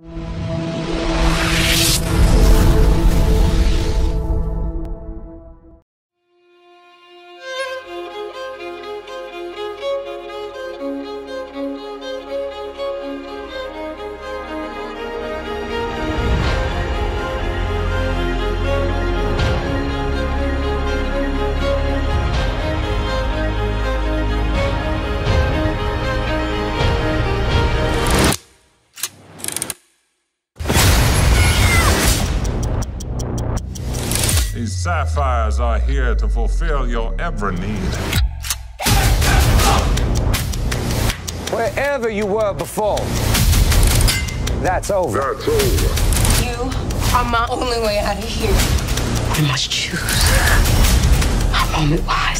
These sapphires are here to fulfill your every need. Wherever you were before, that's over. That's over. You are my only way out of here. You must choose. I moment wisely.